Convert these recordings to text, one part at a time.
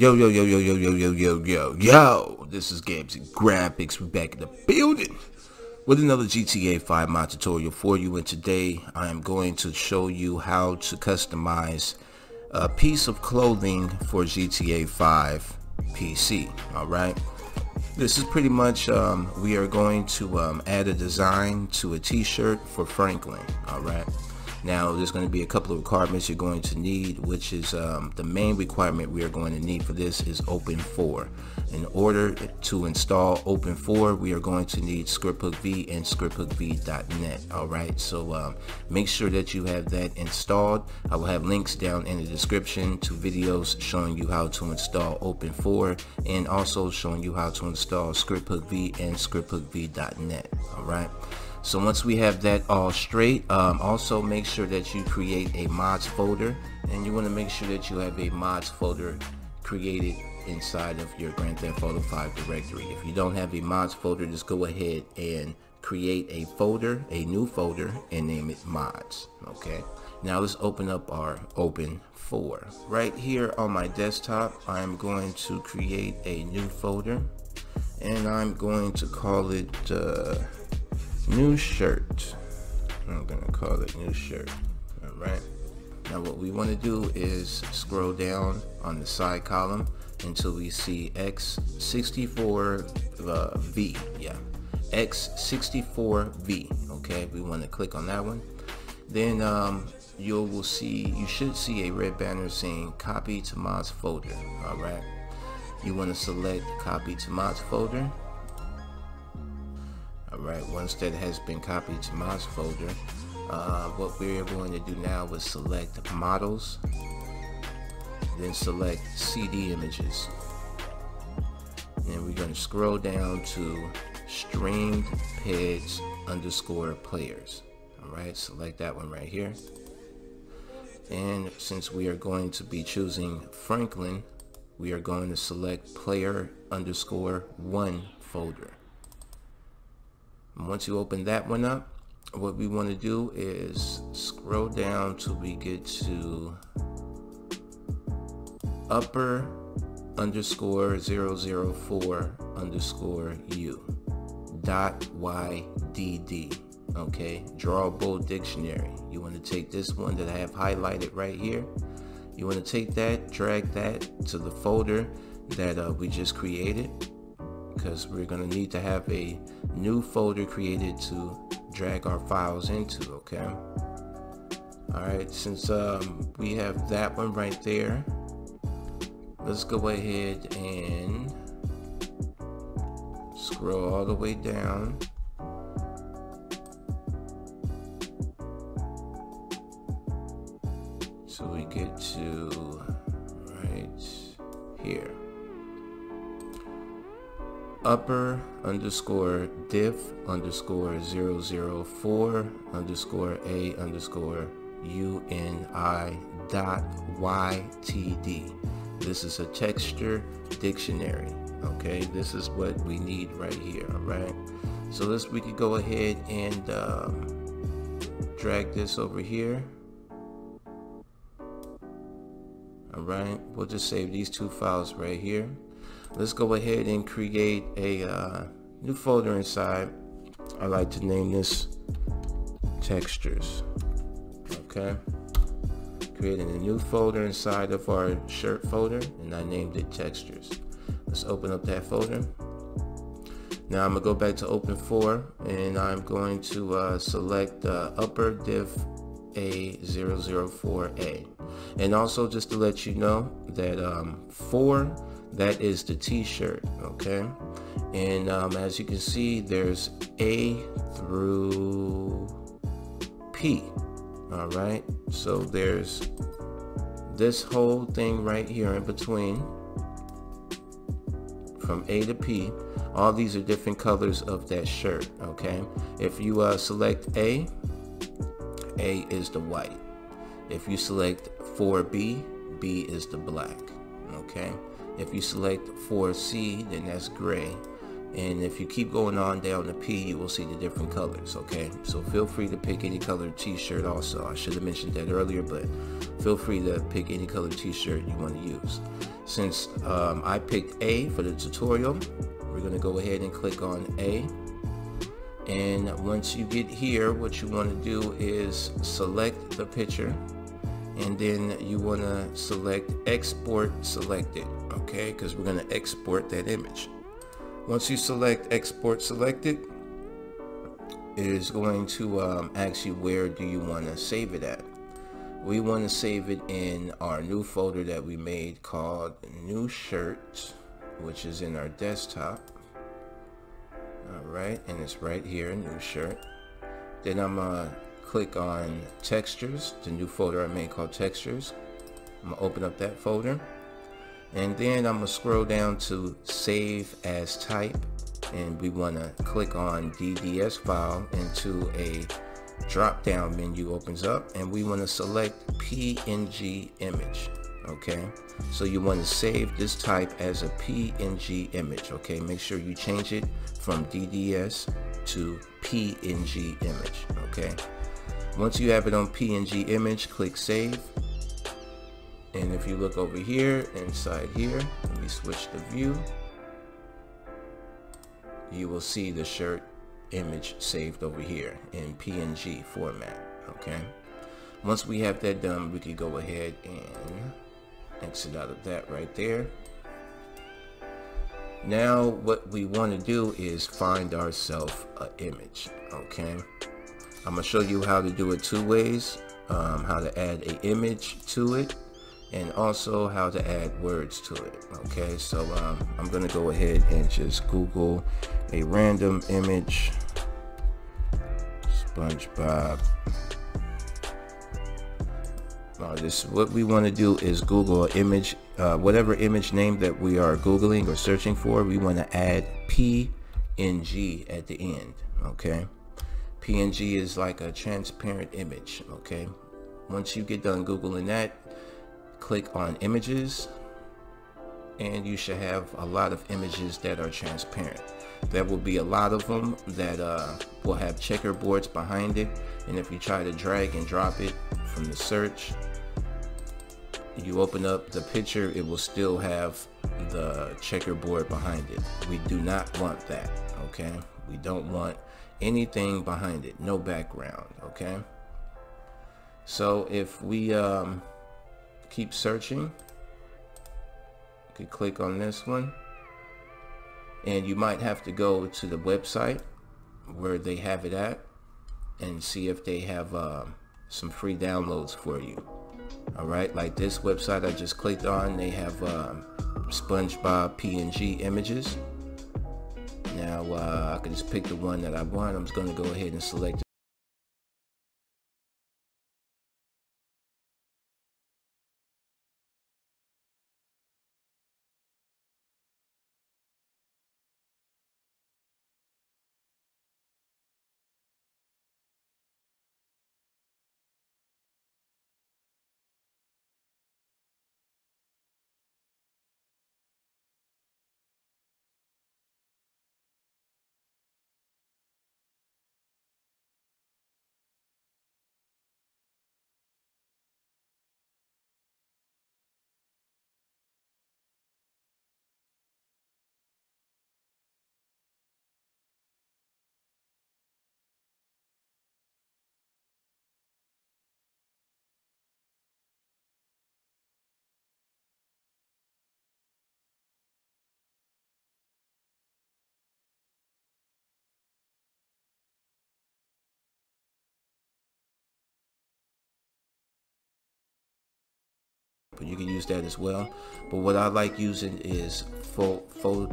Yo, yo, yo, yo, yo, yo, yo, yo, yo, yo. This is Games and Graphics. We're back in the building with another GTA 5 mod tutorial for you. And today I am going to show you how to customize a piece of clothing for GTA 5 PC. Alright. This is pretty much, um, we are going to um, add a design to a t-shirt for Franklin. Alright. Now there's going to be a couple of requirements you're going to need which is um, the main requirement we are going to need for this is OpenIV. In order to install OpenIV we are going to need ScriptHookV and ScriptHookV.net alright so um, make sure that you have that installed. I will have links down in the description to videos showing you how to install OpenIV and also showing you how to install ScriptHookV and ScriptHookV.net alright. So once we have that all straight, um, also make sure that you create a mods folder and you want to make sure that you have a mods folder created inside of your Grand Theft Auto 5 directory. If you don't have a mods folder, just go ahead and create a folder, a new folder, and name it mods. Okay. Now let's open up our open 4. Right here on my desktop, I'm going to create a new folder and I'm going to call it uh, new shirt. I'm gonna call it new shirt. All right. Now what we want to do is scroll down on the side column until we see X64V. Uh, yeah, X64V. Okay, we want to click on that one. Then um, you will see, you should see a red banner saying copy to mods folder. All right. You want to select copy to mods folder Alright, once that has been copied to mods folder, uh, what we're going to do now is select models, then select CD images. And we're going to scroll down to streamed peds underscore players. Alright, select that one right here. And since we are going to be choosing Franklin, we are going to select player underscore one folder. Once you open that one up, what we want to do is scroll down till we get to upper underscore 004 underscore u dot ydd okay? Drawable dictionary. You want to take this one that I have highlighted right here. You want to take that drag that to the folder that uh, we just created because we're going to need to have a new folder created to drag our files into okay? Alright since um, we have that one right there let's go ahead and scroll all the way down. So we get to upper underscore diff underscore 004 underscore a underscore uni dot ytd. This is a texture dictionary. Okay, this is what we need right here. All right, so let's we could go ahead and um, drag this over here. All right, we'll just save these two files right here let's go ahead and create a uh, new folder inside. I like to name this textures okay? Creating a new folder inside of our shirt folder and I named it textures. Let's open up that folder. Now I'm gonna go back to OpenIV and I'm going to uh, select uh, upper diff A004A and also just to let you know that um, 4 that is the t-shirt okay? And um, as you can see there's A through P all right so there's this whole thing right here in between from A to P. All these are different colors of that shirt okay? If you uh, select A A is the white. If you select 4B B is the black okay If you select 4C, then that's gray. And if you keep going on down to P, you will see the different colors, okay? So feel free to pick any color t-shirt also. I should have mentioned that earlier, but feel free to pick any color t-shirt you want to use. Since um, I picked A for the tutorial, we're gonna go ahead and click on A. And once you get here, what you wanna do is select the picture and then you want to select export selected okay? Because we're going to export that image. Once you select export selected it is going to um, ask you where do you want to save it at. We want to save it in our new folder that we made called new shirt which is in our desktop. All right and it's right here new shirt. Then I'm gonna click on textures, the new folder I made called textures. I'm gonna open up that folder and then I'm gonna scroll down to save as type and we want to click on DDS file into a drop down menu opens up and we want to select PNG image okay? So you want to save this type as a PNG image okay? Make sure you change it from DDS to PNG image okay? Once you have it on PNG image, click save. And if you look over here, inside here, let me switch the view. You will see the shirt image saved over here in PNG format, okay? Once we have that done, we can go ahead and exit out of that right there. Now what we want to do is find ourselves an image, okay? I'm gonna show you how to do it two ways um, how to add an image to it and also how to add words to it okay? So um, I'm gonna go ahead and just Google a random image. SpongeBob. Uh, this what we want to do is Google image uh, whatever image name that we are Googling or searching for we want to add PNG at the end okay? PNG is like a transparent image, okay? Once you get done Googling that, click on images and you should have a lot of images that are transparent. There will be a lot of them that uh, will have checkerboards behind it and if you try to drag and drop it from the search, you open up the picture, it will still have the checkerboard behind it. We do not want that, okay? We don't want anything behind it no background okay so if we um, keep searching. You could click on this one. And you might have to go to the website where they have it at and see if they have uh, some free downloads for you. Alright like this website I just clicked on they have um, SpongeBob PNG images. Now uh, I can just pick the one that I want. I'm just going to go ahead and select but you can use that as well. But what I like using is pho pho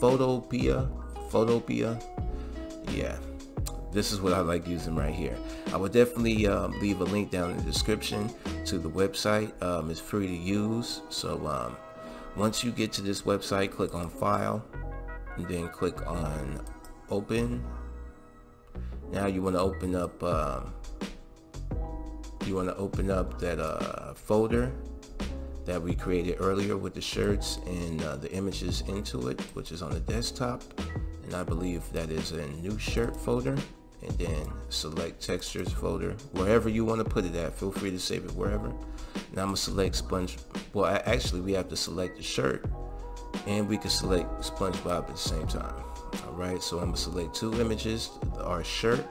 Photopea. Photopea. Yeah, this is what I like using right here. I would definitely um, leave a link down in the description to the website. Um, it's free to use. So um, once you get to this website, click on File, and then click on Open. Now you want to open up. Um, you want to open up that uh, folder that we created earlier with the shirts and uh, the images into it, which is on the desktop. And I believe that is a new shirt folder. And then select textures folder, wherever you want to put it at. Feel free to save it wherever. Now I'm gonna select sponge. Well, actually we have to select the shirt and we can select SpongeBob at the same time. All right, so I'm gonna select two images, our shirt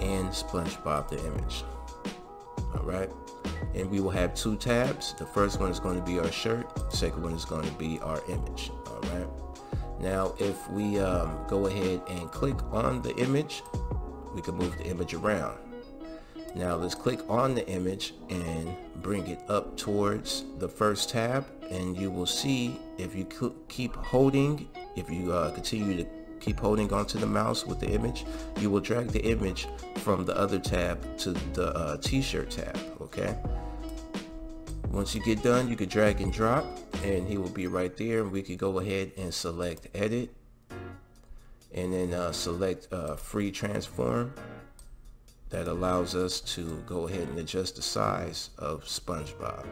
and SpongeBob the image. All right, and we will have two tabs. The first one is going to be our shirt. The second one is going to be our image. All right. Now, if we um, go ahead and click on the image, we can move the image around. Now let's click on the image and bring it up towards the first tab and you will see if you keep holding, if you uh, continue to keep holding onto the mouse with the image, you will drag the image from the other tab to the uh, t-shirt tab, okay? Once you get done, you can drag and drop and he will be right there and we could go ahead and select edit and then uh, select uh, free transform that allows us to go ahead and adjust the size of SpongeBob.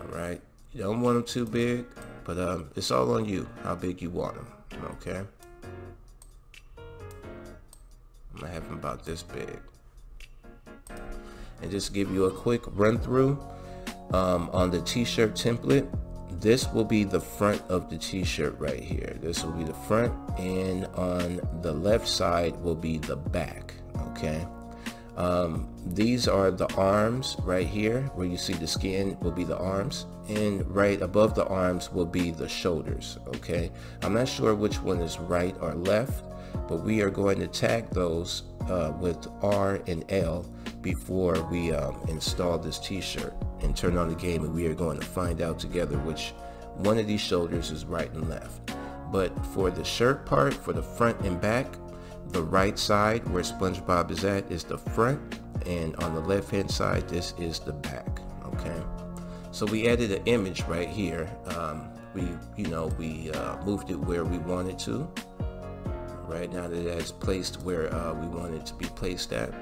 Alright, you don't want them too big, but um, it's all on you how big you want them, okay? I'm gonna have them about this big. And just give you a quick run through um, on the t-shirt template. This will be the front of the t-shirt right here. This will be the front and on the left side will be the back okay? Um, these are the arms right here where you see the skin will be the arms and right above the arms will be the shoulders okay? I'm not sure which one is right or left but we are going to tag those uh, with R and L before we um, install this t-shirt and turn on the game and we are going to find out together which one of these shoulders is right and left. But for the shirt part, for the front and back, the right side where SpongeBob is at is the front and on the left hand side this is the back okay? So we added an image right here. Um, we you know we uh, moved it where we wanted to right now that it has placed where uh, we want it to be placed at.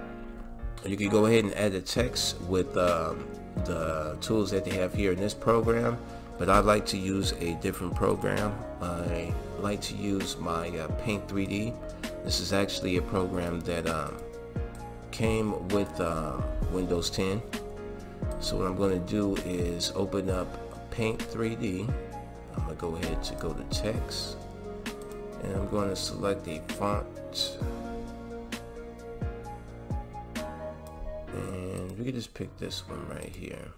You can go ahead and add a text with um, the tools that they have here in this program but I like to use a different program. I like to use my uh, paint 3d this is actually a program that um, came with uh, Windows 10 so what I'm going to do is open up paint 3d I'm going to go ahead to go to text and I'm going to select a font. And we can just pick this one right here.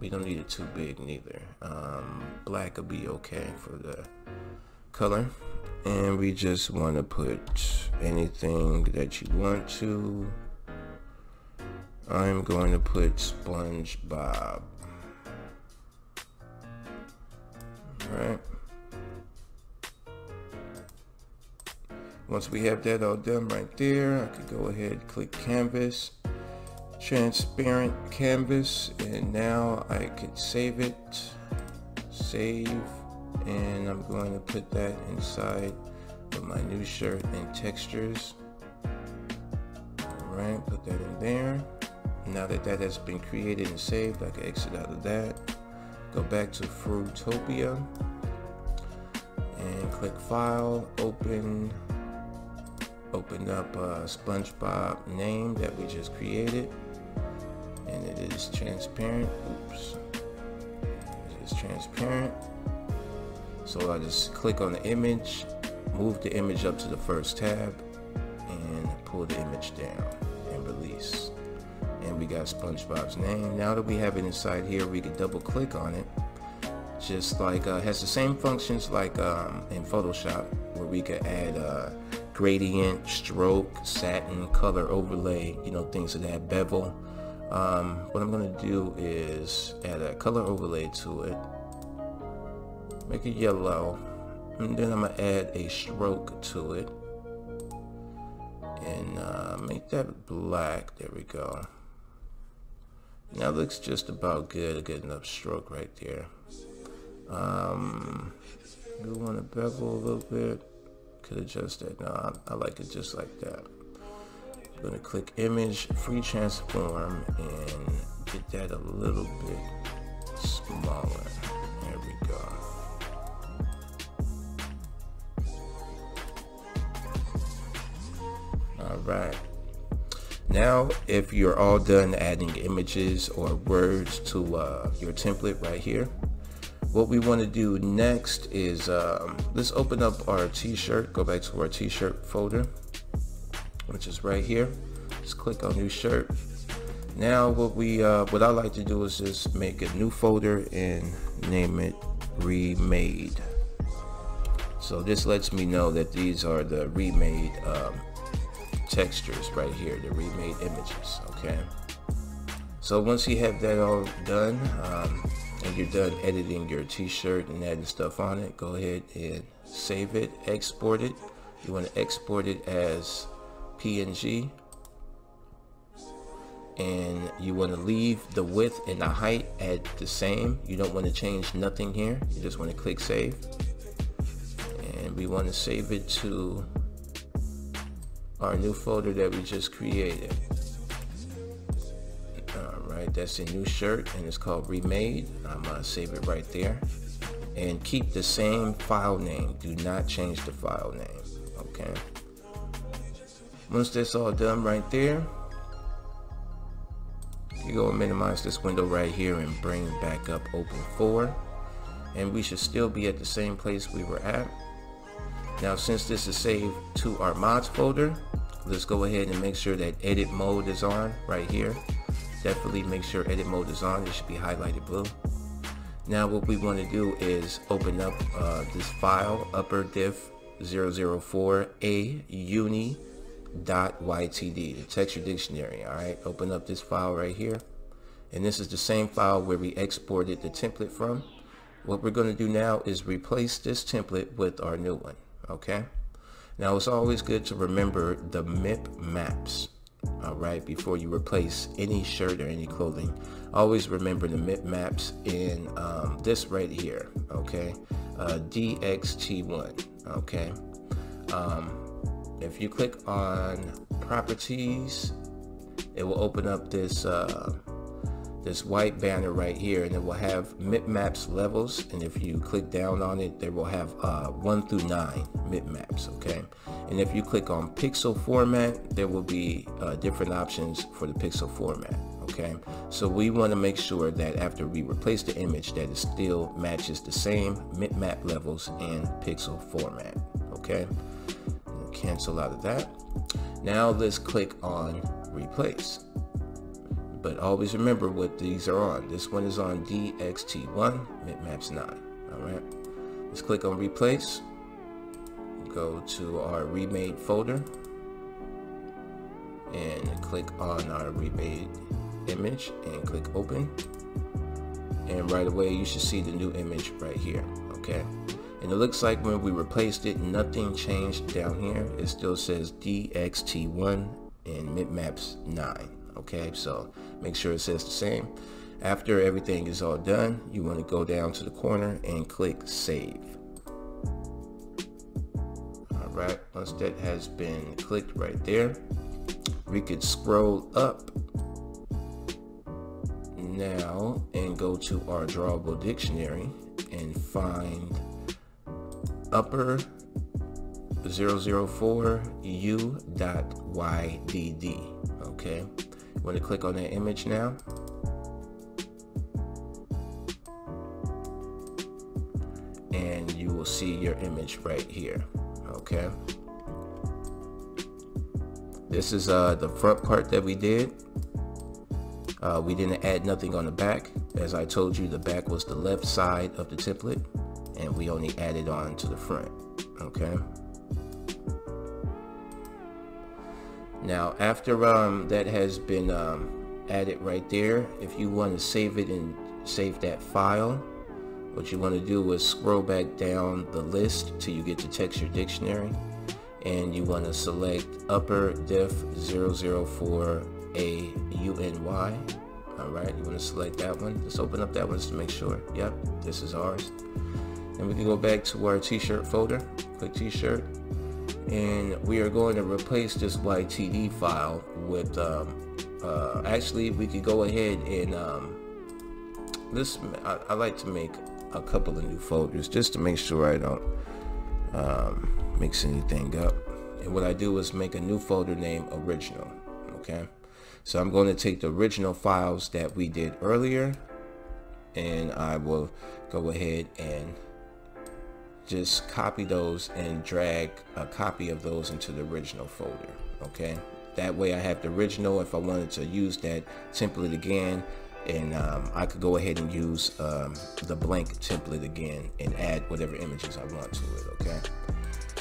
We don't need it too big neither. Um, black will be okay for the color. And we just want to put anything that you want to. I'm going to put SpongeBob. Right once we have that all done right there I could go ahead click canvas transparent canvas and now I could save it save and I'm going to put that inside of my new shirt and textures. Alright put that in there. Now that that has been created and saved I can exit out of that. Go back to Photopea and click file open open up a SpongeBob name that we just created and it is transparent. Oops. It is transparent. So I just click on the image move the image up to the first tab and pull the image down and release. And we got SpongeBob's name. Now that we have it inside here we can double click on it. Just like uh, has the same functions like um, in Photoshop where we could add uh, gradient, stroke, satin, color overlay, you know, things of that bevel. Um, what I'm going to do is add a color overlay to it, make it yellow, and then I'm going to add a stroke to it, and uh, make that black, there we go. Now looks just about good, a good enough stroke right there. Um, want to bevel a little bit, could adjust that, no, I, I like it just like that. I'm to click image, free transform, and get that a little bit smaller. There we go. All right. Now, if you're all done adding images or words to uh, your template right here, what we want to do next is um, let's open up our t-shirt go back to our t-shirt folder which is right here. Just click on new shirt. Now what we uh, what I like to do is just make a new folder and name it remade. So this lets me know that these are the remade um, textures right here the remade images okay? So once you have that all done um, and you're done editing your t-shirt and adding stuff on it go ahead and save it export it. You want to export it as PNG and you want to leave the width and the height at the same. You don't want to change nothing here. You just want to click save. And we want to save it to our new folder that we just created right? That's a new shirt and it's called remade. I'm gonna save it right there. And keep the same file name. Do not change the file name okay? Once that's all done right there you go and minimize this window right here and bring back up open 4 and we should still be at the same place we were at. Now since this is saved to our mods folder let's go ahead and make sure that edit mode is on right here definitely make sure edit mode is on. It should be highlighted blue. Now what we want to do is open up uh, this file upper diff 004a uni dot ytd the texture dictionary all right? Open up this file right here. And this is the same file where we exported the template from. What we're going to do now is replace this template with our new one okay? Now it's always good to remember the MIP maps all right before you replace any shirt or any clothing always remember the MIP maps in um, this right here okay? Uh, DXT1 okay? Um, if you click on properties it will open up this uh, this white banner right here and it will have MIP maps levels and if you click down on it there will have uh, 1 through 9 MIP maps okay? And if you click on pixel format there will be uh, different options for the pixel format okay? So we want to make sure that after we replace the image that it still matches the same MIP map levels and pixel format okay? Cancel out of that. Now let's click on replace but always remember what these are on. This one is on DXT1, MIPMAPS 9. Alright, let's click on replace. Go to our remade folder and click on our remade image and click open. And right away you should see the new image right here. Okay. And it looks like when we replaced it, nothing changed down here. It still says DXT1 and MIPMAPS 9 okay? So make sure it says the same. After everything is all done you want to go down to the corner and click save. All right once that has been clicked right there we could scroll up now and go to our drawable dictionary and find upper 004 u.ydd okay I'm going to click on that image now. And you will see your image right here. Okay. This is uh, the front part that we did. Uh, we didn't add nothing on the back. As I told you, the back was the left side of the template and we only added on to the front. Okay. Now after um, that has been um, added right there, if you want to save it and save that file, what you want to do is scroll back down the list till you get to texture dictionary and you want to select upper diff 004 a U N Y. All right, you want to select that one. Let's open up that one just to make sure. Yep this is ours. And we can go back to our t-shirt folder. Click t-shirt and we are going to replace this YTD file with um, uh, actually we could go ahead and um, this I, I, like to make a couple of new folders just to make sure I don't um, mix anything up. And what I do is make a new folder named original okay? So I'm going to take the original files that we did earlier and I will go ahead and just copy those and drag a copy of those into the original folder okay? That way I have the original if I wanted to use that template again and um, I could go ahead and use um, the blank template again and add whatever images I want to it okay?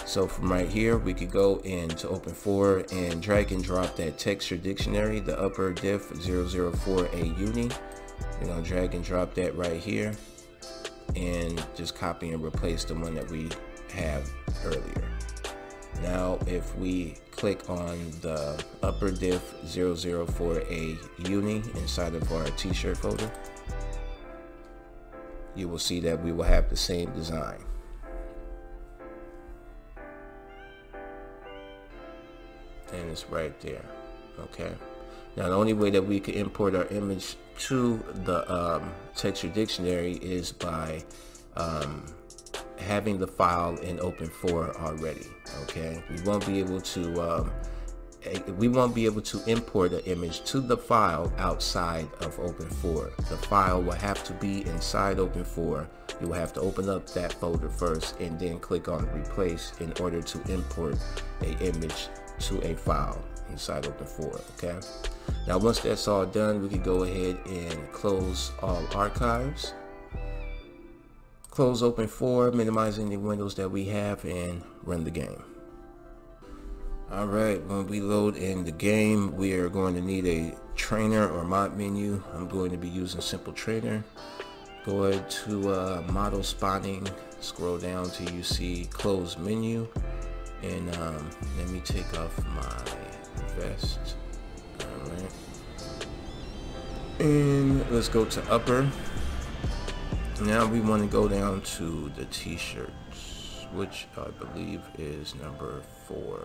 So from right here we could go into OpenIV and drag and drop that texture dictionary the upper diff 004a uni. We're gonna drag and drop that right here and just copy and replace the one that we have earlier now if we click on the upper diff 004a uni inside of our t-shirt folder, you will see that we will have the same design. And it's right there, okay? Now the only way that we can import our image to the um, texture dictionary is by um, having the file in OpenIV already okay? We won't be able to um, eh, we won't be able to import an image to the file outside of OpenIV the file will have to be inside OpenIV you will have to open up that folder first and then click on replace in order to import a image to a file inside OpenIV okay? Now once that's all done we can go ahead and close all archives. Close OpenIV minimizing the windows that we have and run the game. Alright when we load in the game we are going to need a trainer or mod menu. I'm going to be using simple trainer. Go ahead to uh, model spawning scroll down till you see close menu and um, let me take off my alright. And let's go to upper. Now we want to go down to the t-shirts which I believe is number four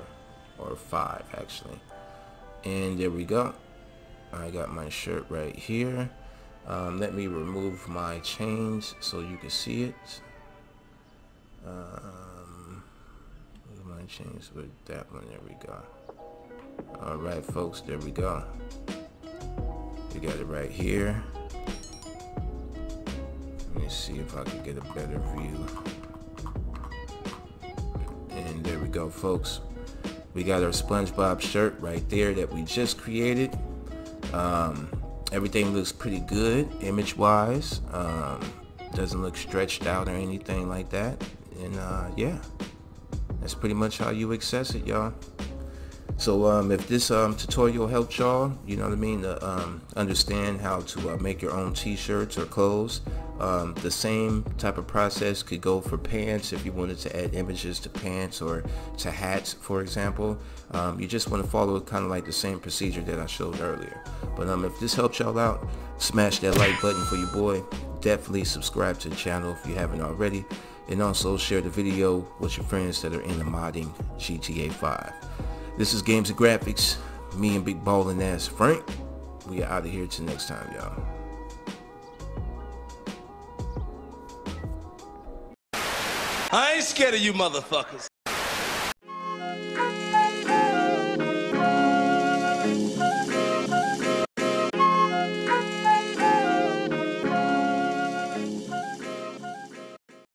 or five actually. And there we go. I got my shirt right here. Um, let me remove my chains so you can see it. Um, my chains with that one. There we go alright folks there we go we got it right here let me see if I can get a better view. And there we go, folks. We got our SpongeBob shirt right there that we just created. Um, everything looks pretty good image-wise. Um, doesn't look stretched out or anything like that. And uh, yeah, that's pretty much how you access it, y'all. So um, if this um, tutorial helped y'all, you know what I mean, to um, understand how to uh, make your own t-shirts or clothes, um, the same type of process could go for pants if you wanted to add images to pants or to hats, for example. Um, you just want to follow kind of like the same procedure that I showed earlier. But um, if this helped y'all out, smash that like button for your boy. Definitely subscribe to the channel if you haven't already. And also share the video with your friends that are in the modding GTA 5. This is Games and Graphics. Me and Big Ballin' Ass Frank. We are out of here till next time, y'all. I ain't scared of you motherfuckers.